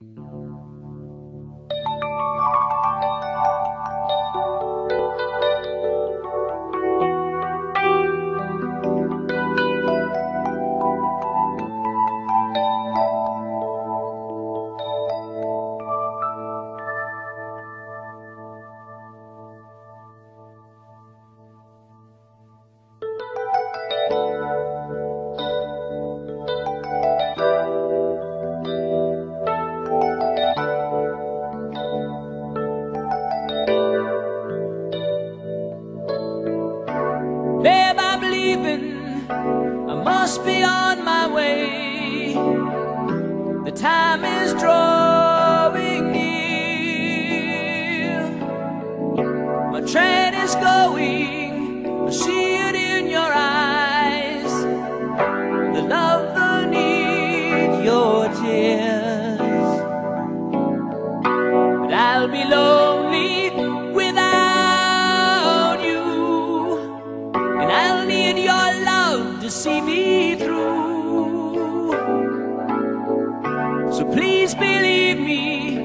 No. My train is going, I see it in your eyes. The love, the need, your tears. But I'll be lonely without you. And I'll need your love to see me through. So please believe me,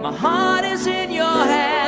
my heart is in your hands.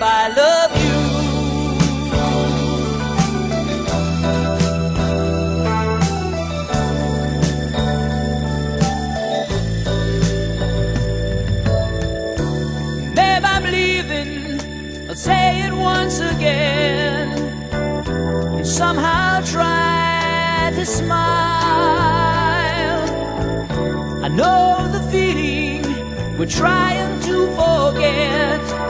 If I love you. Babe, I'm leaving. I'll say it once again. And somehow try to smile. I know the feeling we're trying to forget.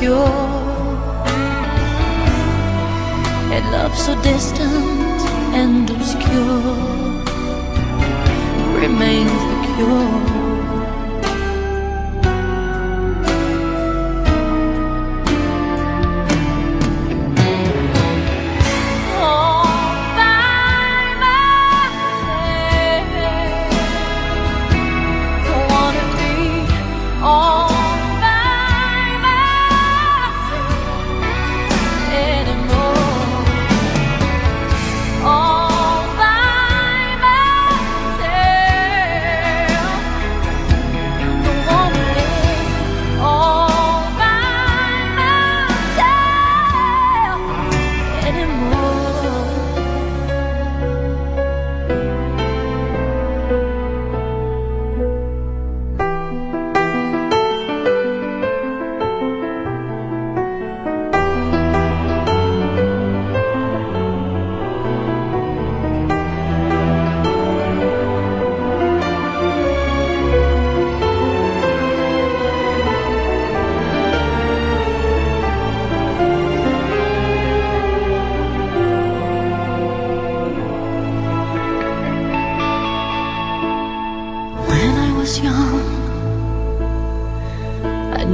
Insecure. And love so distant and obscure remains the cure.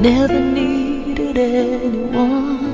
Never needed anyone.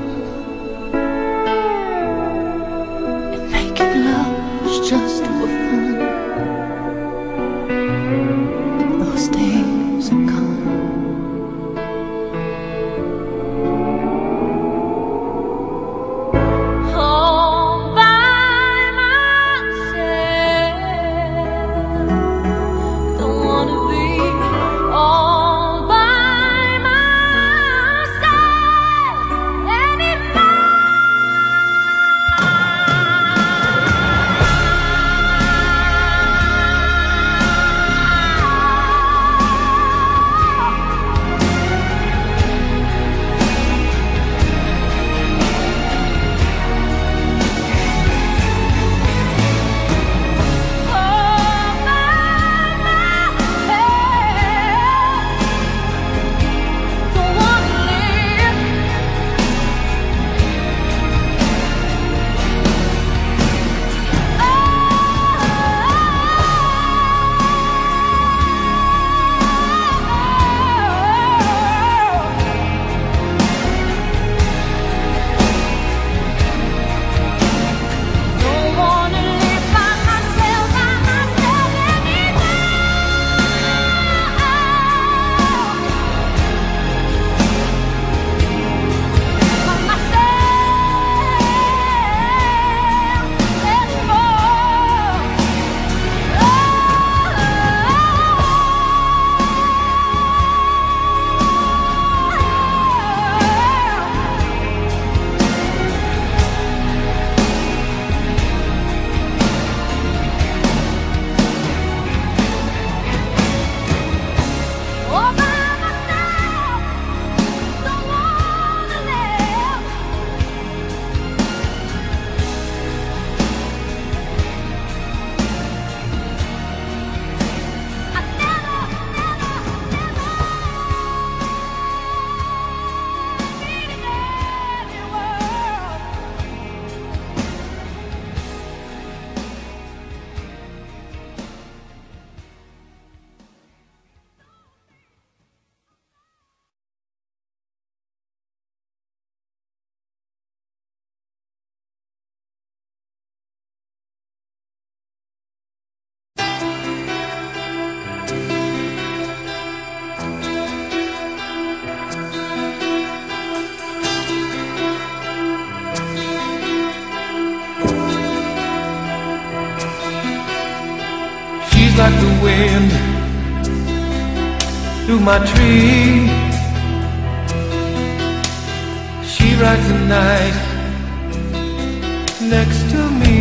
Like the wind through my tree. She rides the night next to me.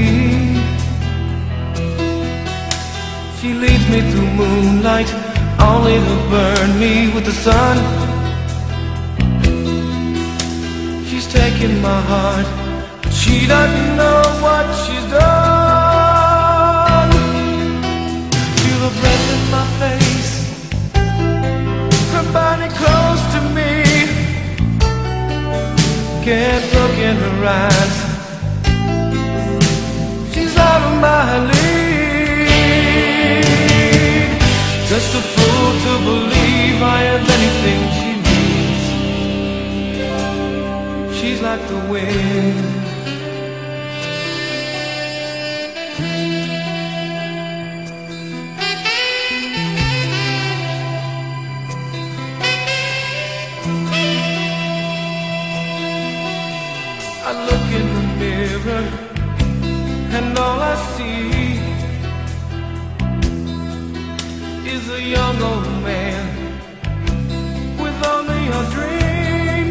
She leads me through moonlight, only to burn me with the sun. She's taking my heart, she doesn't know what she's done. breath in my face. Her body close to me. Can't look in her eyes. She's out of my league. Just a fool to believe I anything she needs. She's like the wind. See is a young old man with only a dream.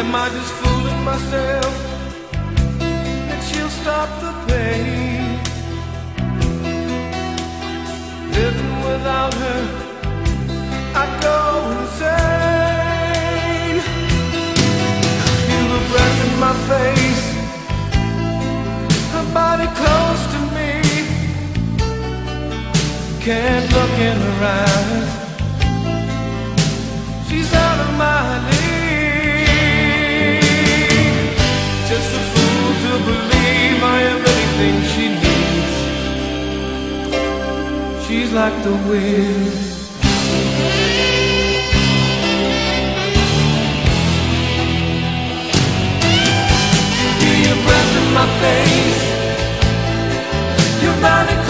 Am I just fooling myself that she'll stop the pain? Living without her, I go insane. I Feel the breath in my face, nobody close to me. Can't look in her eyes. She's out of my league. Just a fool to believe I am anything she needs. She's like the wind. My face. You're bound